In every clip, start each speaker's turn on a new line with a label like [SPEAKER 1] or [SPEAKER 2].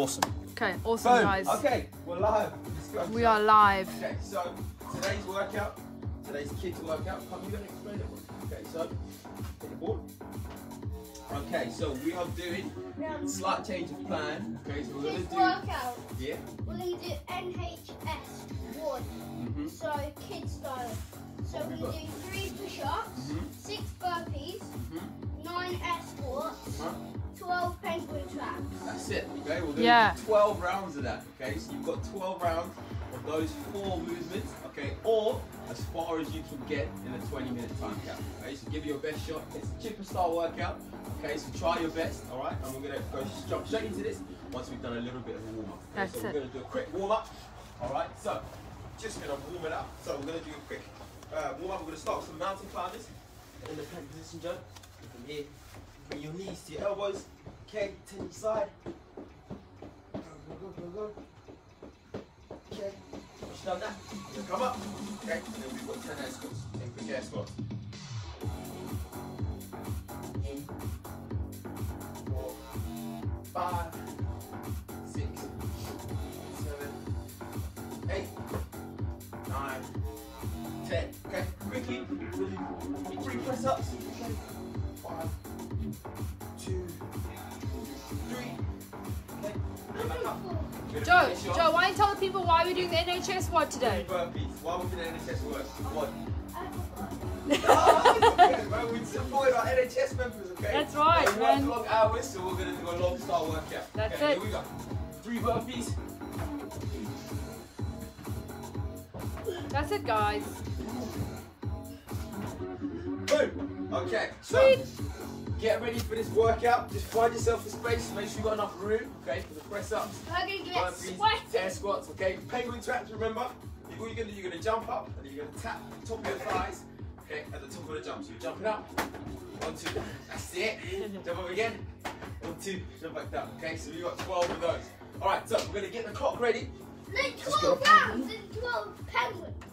[SPEAKER 1] Awesome.
[SPEAKER 2] Okay, awesome
[SPEAKER 1] Boom.
[SPEAKER 2] guys.
[SPEAKER 1] Okay, we're live.
[SPEAKER 2] We are live.
[SPEAKER 1] Okay, so today's workout, today's kids workout. Come, you gonna explain it? Okay, so take the board. Okay, so we are doing
[SPEAKER 3] Round
[SPEAKER 1] slight change of plan. Okay, so we're
[SPEAKER 3] this
[SPEAKER 1] gonna do.
[SPEAKER 3] workout,
[SPEAKER 1] do yeah.
[SPEAKER 3] we're going to do NHS 1,
[SPEAKER 1] Mm-hmm.
[SPEAKER 3] so kid style. So we're going to do 3 push-ups,
[SPEAKER 1] Mhm.
[SPEAKER 3] 6 burpees,
[SPEAKER 1] Mhm.
[SPEAKER 3] 9 air squats,
[SPEAKER 1] Huh?
[SPEAKER 3] 12 penguin traps.
[SPEAKER 1] That's it. Okay, we're gonna
[SPEAKER 2] Yeah.
[SPEAKER 1] 12 rounds of that. Okay, so you've got 12 rounds of those four movements. Okay, or as far as you can get in a 20 minute time cap. Okay, so give it your best shot. It's a chipper style workout. Okay, so try your best. All right, and we're gonna go jump straight into this once we've done a little bit of a warm up. Okay,
[SPEAKER 2] That's
[SPEAKER 1] so
[SPEAKER 2] it.
[SPEAKER 1] we're gonna do a quick warm up. All right, so just gonna warm it up. So we're gonna do a quick uh, warm up. We're gonna start with some mountain climbers in the plank position, Joe. From here, bring your knees to your elbows. Okay, to the side. Go, go. Okay, push that. Come up. Okay, and then we've got 10 air squats. 10 quick air squats. In. Four, five, six, seven, eight, nine, ten. Okay, quickly. Three press ups. Okay.
[SPEAKER 2] Joe. Joe, why don't you tell the people why we're doing the NHS what today?
[SPEAKER 1] Burpees. Why would the NHS work? What?
[SPEAKER 3] I forgot.
[SPEAKER 1] okay, well, we support our NHS members, okay?
[SPEAKER 2] That's right,
[SPEAKER 1] They work
[SPEAKER 2] man.
[SPEAKER 1] long hours, so we're gonna do a long style workout.
[SPEAKER 2] That's
[SPEAKER 1] okay,
[SPEAKER 2] it.
[SPEAKER 1] Here we go. Three burpees.
[SPEAKER 2] That's it, guys.
[SPEAKER 1] Boom. Okay. So
[SPEAKER 2] Sweet.
[SPEAKER 1] Get ready for this workout. Just find yourself a space. Make sure you got enough room. Okay, for the press ups,
[SPEAKER 3] We're going to get
[SPEAKER 1] burpees,
[SPEAKER 3] sweaty.
[SPEAKER 1] air squats. Okay, penguin traps. Remember, all you're gonna do, you're gonna jump up and then you're gonna tap the top of your thighs. Okay, at the top of the jump. So you're jumping up. One, two. That's it. Jump up again. One, two. Jump back down. Okay, so we got 12 of those. All right, so we're gonna get the clock ready.
[SPEAKER 3] Then 12 rounds and 12 penguins.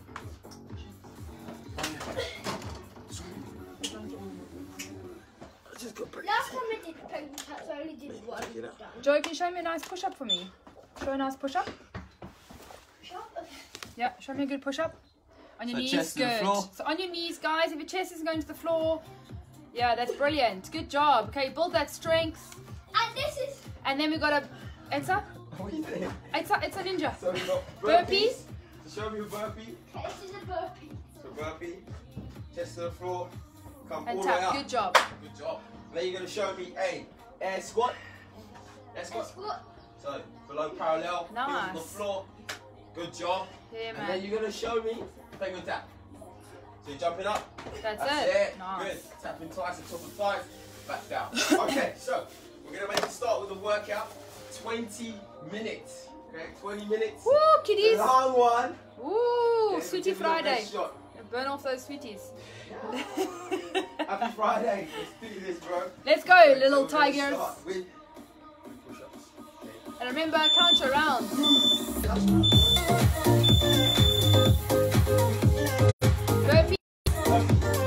[SPEAKER 1] Just go break.
[SPEAKER 3] Last time I did the penguin traps, I only did one.
[SPEAKER 1] Get up.
[SPEAKER 3] down.
[SPEAKER 2] Joe, can you show me a nice push up for me? Show a nice push up.
[SPEAKER 3] Push-up. Okay.
[SPEAKER 2] Yeah, show me a good push up. On your
[SPEAKER 1] So
[SPEAKER 2] knees,
[SPEAKER 1] chest to the
[SPEAKER 2] good. So on your knees, guys. If your chest isn't going to the floor, yeah, that's brilliant. Good job. Okay, build that strength.
[SPEAKER 3] And this is
[SPEAKER 2] And then we got a. It's a.
[SPEAKER 1] What are you doing?
[SPEAKER 2] It's a. It's a ninja.
[SPEAKER 1] So we got
[SPEAKER 2] Burpees.
[SPEAKER 1] burpees. So show me a burpee.
[SPEAKER 3] okay, this is a burpee.
[SPEAKER 1] So burpee, chest to the floor, come
[SPEAKER 2] And
[SPEAKER 1] all the way up.
[SPEAKER 2] Good job.
[SPEAKER 1] Good job. Then you're gonna show me a air squat. Air squat.
[SPEAKER 3] squat.
[SPEAKER 1] So below parallel, heels on the floor. Good job.
[SPEAKER 2] Yeah,
[SPEAKER 1] And then you're gonna show me penguin tap. So you're jumping up.
[SPEAKER 2] That's,
[SPEAKER 1] That's
[SPEAKER 2] it.
[SPEAKER 1] it.
[SPEAKER 2] Nice.
[SPEAKER 1] Good. Tapping twice at top of thighs. Back down. okay, so we're gonna make a start with a workout. 20 minutes. Okay, 20 minutes.
[SPEAKER 2] Woo, kiddies.
[SPEAKER 1] Long one.
[SPEAKER 2] Woo,
[SPEAKER 1] Okay,
[SPEAKER 2] sweetie
[SPEAKER 1] give it your
[SPEAKER 2] Friday. Burn off those sweeties.
[SPEAKER 1] Happy Friday. Let's do this, bro.
[SPEAKER 2] Let's go,
[SPEAKER 1] Okay,
[SPEAKER 2] little
[SPEAKER 1] so
[SPEAKER 2] tigers.
[SPEAKER 1] with. Okay.
[SPEAKER 2] And remember, count your rounds. Burpee.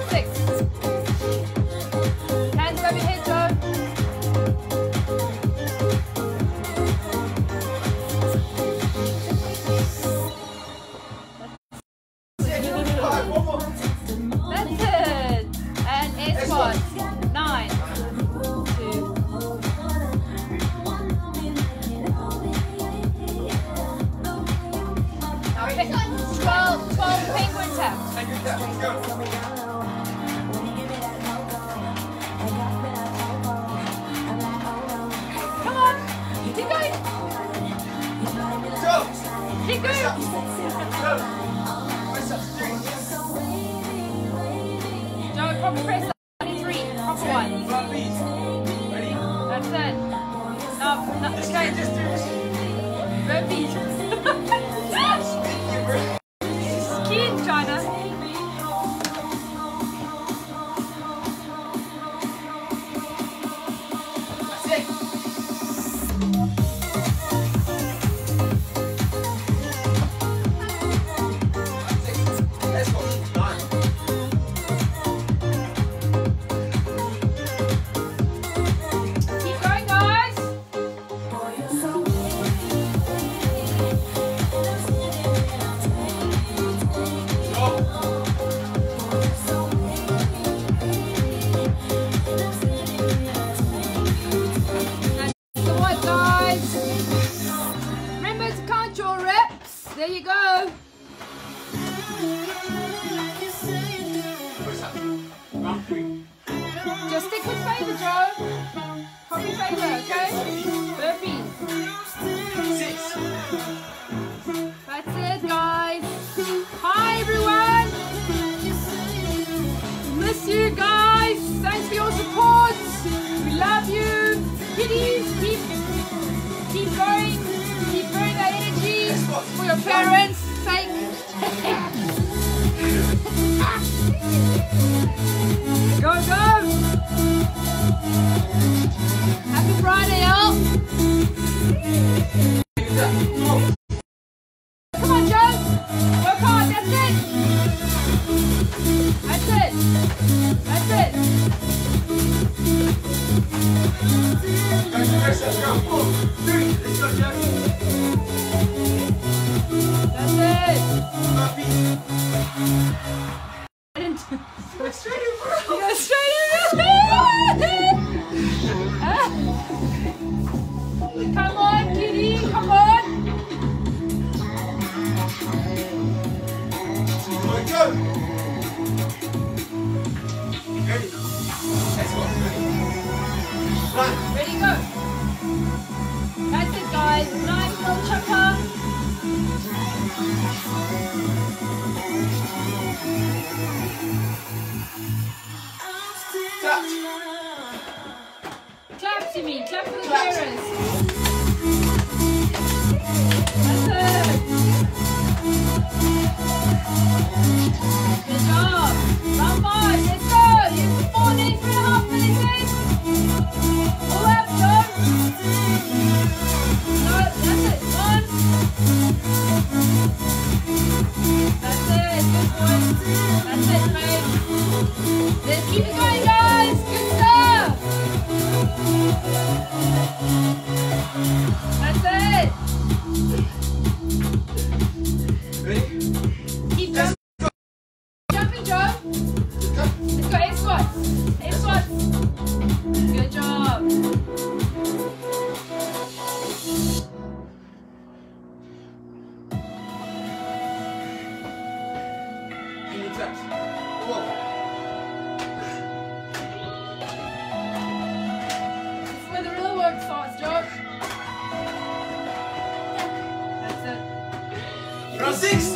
[SPEAKER 2] Six. Hands your head, for your parents' sake. go, go! Happy Friday, y'all! Come on, Joe! Work hard, that's it! That's it! That's it!
[SPEAKER 4] Thank
[SPEAKER 2] you,
[SPEAKER 4] let's go! clap.
[SPEAKER 2] Clap to me. Clap for the clap. parents. Good job. Let's go. Four minutes, that's it. One. That's it. Good boy. That's it, keep it going, guys.
[SPEAKER 4] times. Whoa.
[SPEAKER 2] Where the real work starts, That's it.
[SPEAKER 4] Six.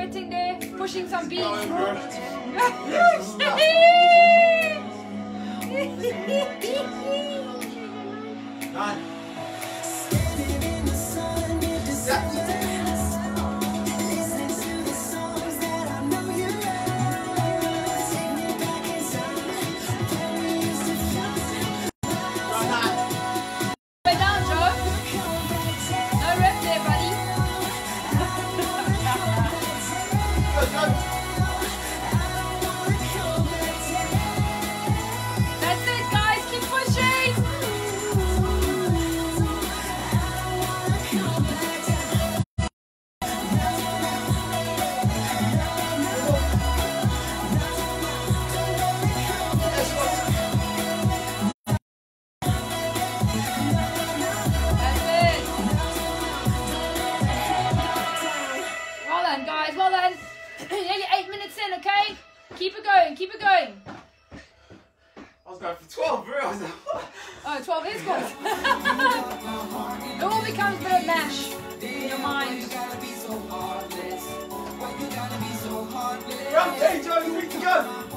[SPEAKER 2] sweating there, pushing some beats.
[SPEAKER 4] Nine.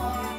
[SPEAKER 2] Oh.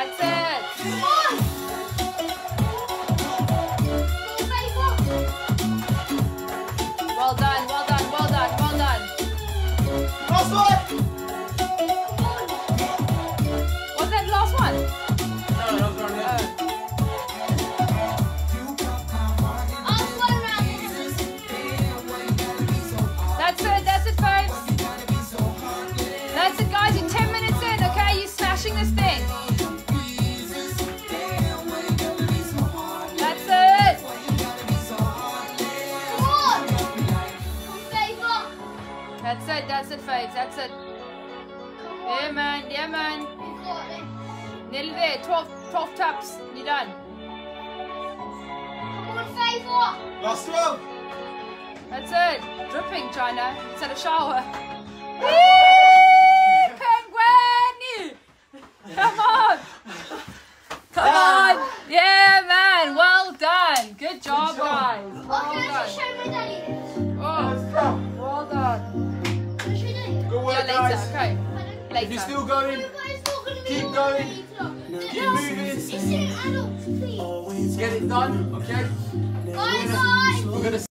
[SPEAKER 2] that's it. That's it, acid fights, acid. Yeah man,
[SPEAKER 3] yeah
[SPEAKER 2] man. Nearly there, 12, 12 taps, you're done.
[SPEAKER 3] Come on, five more.
[SPEAKER 4] Last 12.
[SPEAKER 2] That's it, dripping China, It's instead a shower. Whee! Later.
[SPEAKER 4] If you're still going, keep going, keep moving. Get it done, okay?
[SPEAKER 3] Bye, guys.
[SPEAKER 4] We're gonna